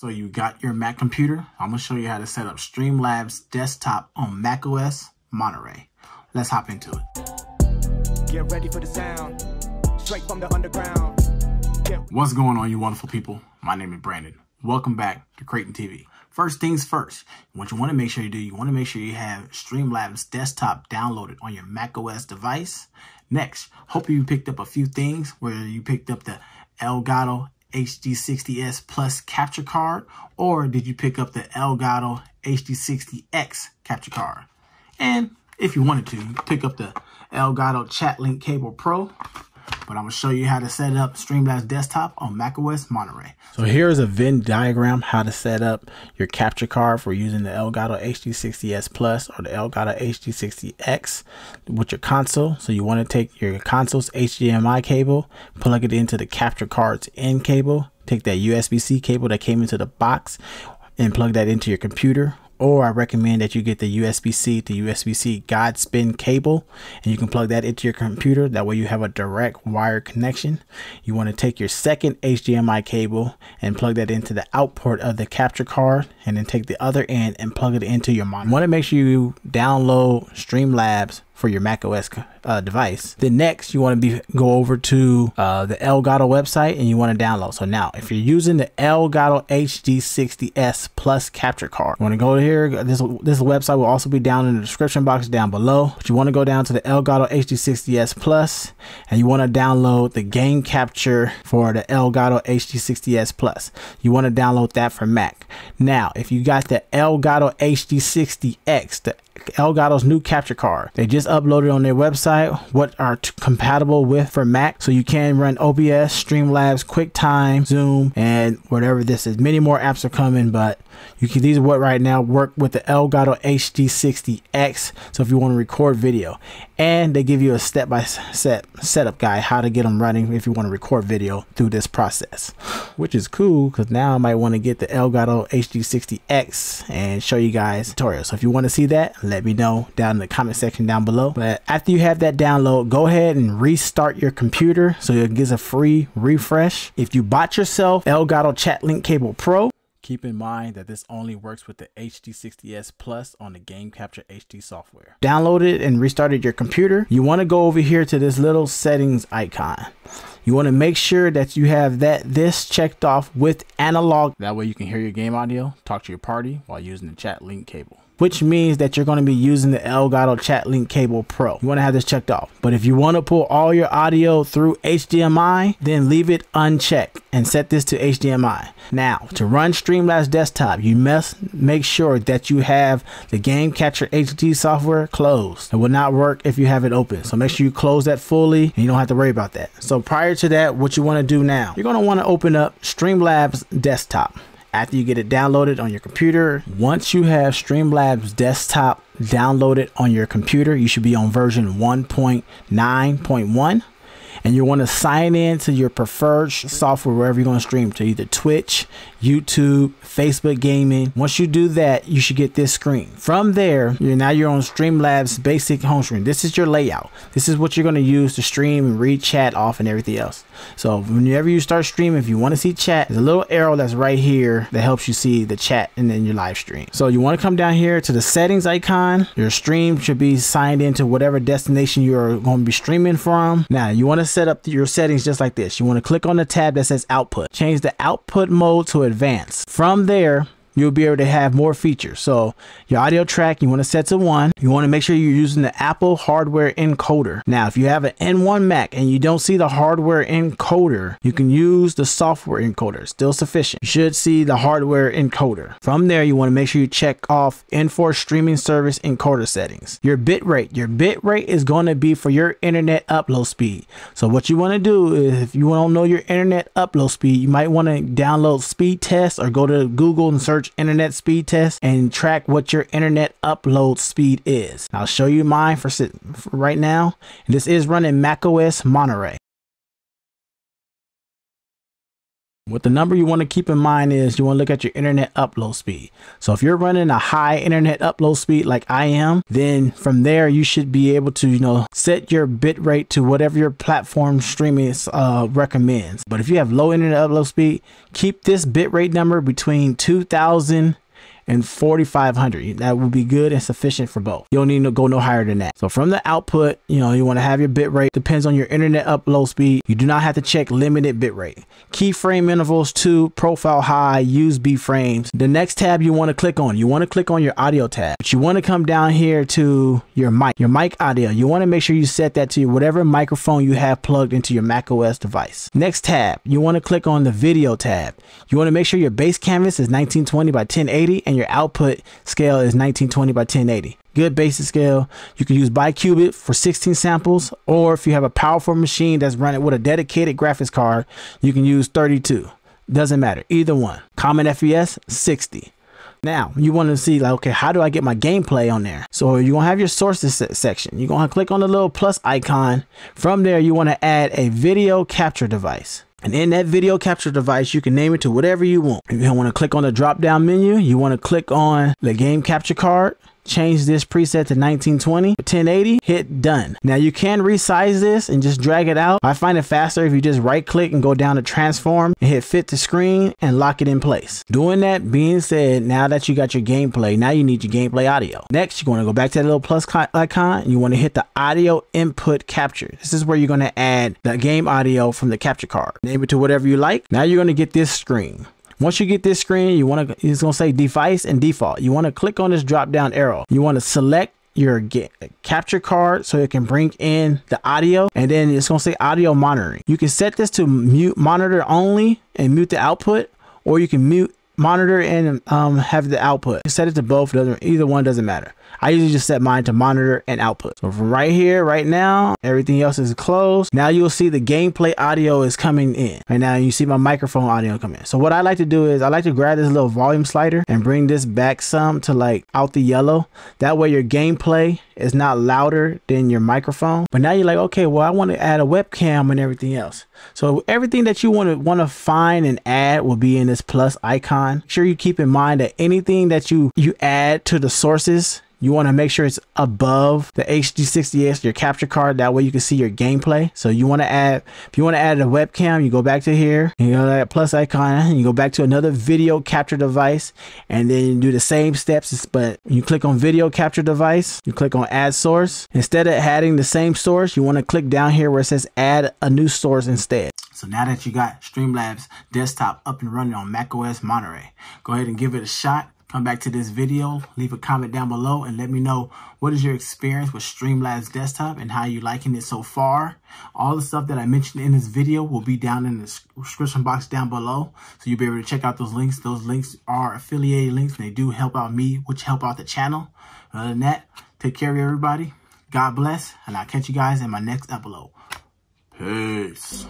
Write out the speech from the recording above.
So you got your Mac computer. I'm to show you how to set up Streamlabs desktop on macOS Monterey. Let's hop into it. Get ready for the sound. Straight from the underground. Get What's going on, you wonderful people? My name is Brandon. Welcome back to Crayton TV. First things first, what you want to make sure you do, you want to make sure you have Streamlabs desktop downloaded on your macOS device. Next, hope you picked up a few things where you picked up the Elgato HD60S Plus capture card, or did you pick up the Elgato HD60X capture card? And if you wanted to, pick up the Elgato ChatLink Cable Pro, but I'm going to show you how to set up Streamlabs Desktop on macOS Monterey. So here's a Venn diagram how to set up your capture card for using the Elgato HD60S Plus or the Elgato HD60X with your console. So you want to take your console's HDMI cable, plug it into the capture card's in cable, take that USB-C cable that came into the box and plug that into your computer or I recommend that you get the USB-C to USB-C Godspin cable and you can plug that into your computer. That way you have a direct wire connection. You want to take your second HDMI cable and plug that into the output of the capture card and then take the other end and plug it into your monitor. You want to make sure you download Streamlabs for your Mac OS uh, device. Then next, you want to be go over to uh, the Elgato website and you want to download. So now, if you're using the Elgato HD60S Plus capture card, you want to go here. This this website will also be down in the description box down below. But you want to go down to the Elgato HD60S Plus and you want to download the game capture for the Elgato HD60S Plus. You want to download that for Mac. Now, if you got the Elgato HD60X, the Elgato's new capture card. They just uploaded on their website what are compatible with for Mac. So you can run OBS, Streamlabs, QuickTime, Zoom, and whatever this is. Many more apps are coming, but you can these are what right now work with the Elgato HD60X. So if you want to record video, and they give you a step-by-step setup guide how to get them running if you want to record video through this process, which is cool because now I might want to get the Elgato HD60X and show you guys tutorial. So if you want to see that, let me know down in the comment section down below. But after you have that download, go ahead and restart your computer so it gets a free refresh. If you bought yourself Elgato ChatLink Cable Pro, Keep in mind that this only works with the HD60S Plus on the Game Capture HD software. Downloaded and restarted your computer. You want to go over here to this little settings icon. You want to make sure that you have that this checked off with analog. That way you can hear your game audio, talk to your party while using the chat link cable which means that you're going to be using the Elgato Chat Link Cable Pro. You want to have this checked off. But if you want to pull all your audio through HDMI, then leave it unchecked and set this to HDMI. Now, to run Streamlabs Desktop, you must make sure that you have the Game Capture HD software closed. It will not work if you have it open. So make sure you close that fully and you don't have to worry about that. So prior to that, what you want to do now, you're going to want to open up Streamlabs Desktop after you get it downloaded on your computer. Once you have Streamlabs desktop downloaded on your computer, you should be on version 1.9.1 and you want to sign in to your preferred software wherever you're going to stream to either Twitch, YouTube, Facebook gaming. Once you do that, you should get this screen. From there, you're now you're on Streamlabs basic home screen. This is your layout. This is what you're going to use to stream and read chat off and everything else. So whenever you start streaming, if you want to see chat, there's a little arrow that's right here that helps you see the chat and then your live stream. So you want to come down here to the settings icon. Your stream should be signed into whatever destination you're going to be streaming from. Now you want to set up your settings just like this. You want to click on the tab that says output. Change the output mode to advanced. From there, you'll be able to have more features. So your audio track, you want to set to one. You want to make sure you're using the Apple hardware encoder. Now, if you have an M1 Mac and you don't see the hardware encoder, you can use the software encoder. Still sufficient. You should see the hardware encoder. From there, you want to make sure you check off Enforce Streaming Service encoder settings. Your bit rate. Your bit rate is going to be for your internet upload speed. So what you want to do is if you don't know your internet upload speed, you might want to download speed test or go to Google and search internet speed test and track what your internet upload speed is. I'll show you mine for, for right now. This is running macOS Monterey. What the number you want to keep in mind is you want to look at your internet upload speed. So if you're running a high internet upload speed like I am, then from there you should be able to, you know, set your bit rate to whatever your platform streaming uh, recommends. But if you have low internet upload speed, keep this bit rate number between 2000 and 4500 that would be good and sufficient for both. You don't need to go no higher than that. So from the output you know you want to have your bit rate. Depends on your internet upload speed. You do not have to check limited bit rate. Keyframe intervals to profile high use b frames. The next tab you want to click on you want to click on your audio tab. But you want to come down here to your mic your mic audio. You want to make sure you set that to whatever microphone you have plugged into your mac os device. Next tab you want to click on the video tab. You want to make sure your base canvas is 1920 by 1080 and your output scale is 1920 by 1080. Good basic scale. You can use bicubic for 16 samples, or if you have a powerful machine that's running with a dedicated graphics card, you can use 32. Doesn't matter, either one. Common FPS 60. Now you want to see like, okay, how do I get my gameplay on there? So you're gonna have your sources section. You're gonna click on the little plus icon. From there, you want to add a video capture device. And in that video capture device, you can name it to whatever you want. If you want to click on the drop down menu, you want to click on the game capture card change this preset to 1920 1080 hit done. Now you can resize this and just drag it out. I find it faster if you just right click and go down to transform and hit fit to screen and lock it in place. Doing that being said now that you got your gameplay now you need your gameplay audio. Next you're gonna go back to that little plus icon. And you want to hit the audio input capture. This is where you're going to add the game audio from the capture card. Name it to whatever you like. Now you're going to get this screen once you get this screen, you want to, it's going to say device and default. You want to click on this drop down arrow. You want to select your capture card so it can bring in the audio and then it's going to say audio monitoring. You can set this to mute monitor only and mute the output or you can mute monitor and um, have the output. Set it to both, doesn't either one doesn't matter. I usually just set mine to monitor and output. So from right here, right now, everything else is closed. Now you'll see the gameplay audio is coming in. Right now you see my microphone audio come in. So what I like to do is I like to grab this little volume slider and bring this back some to like out the yellow. That way your gameplay is not louder than your microphone. But now you're like, okay, well, I want to add a webcam and everything else. So everything that you want to want to find and add will be in this plus icon. Make sure you keep in mind that anything that you you add to the sources you want to make sure it's above the HD60S, your capture card. That way you can see your gameplay. So you want to add, if you want to add a webcam, you go back to here, you go to that plus icon, and you go back to another video capture device, and then do the same steps. But you click on video capture device, you click on add source. Instead of adding the same source, you want to click down here where it says add a new source instead. So now that you got Streamlabs desktop up and running on macOS Monterey, go ahead and give it a shot come back to this video, leave a comment down below and let me know what is your experience with Streamlabs Desktop and how you liking it so far. All the stuff that I mentioned in this video will be down in the description box down below. So you'll be able to check out those links. Those links are affiliated links and they do help out me, which help out the channel. Other than that, take care of everybody. God bless, and I'll catch you guys in my next upload. Peace.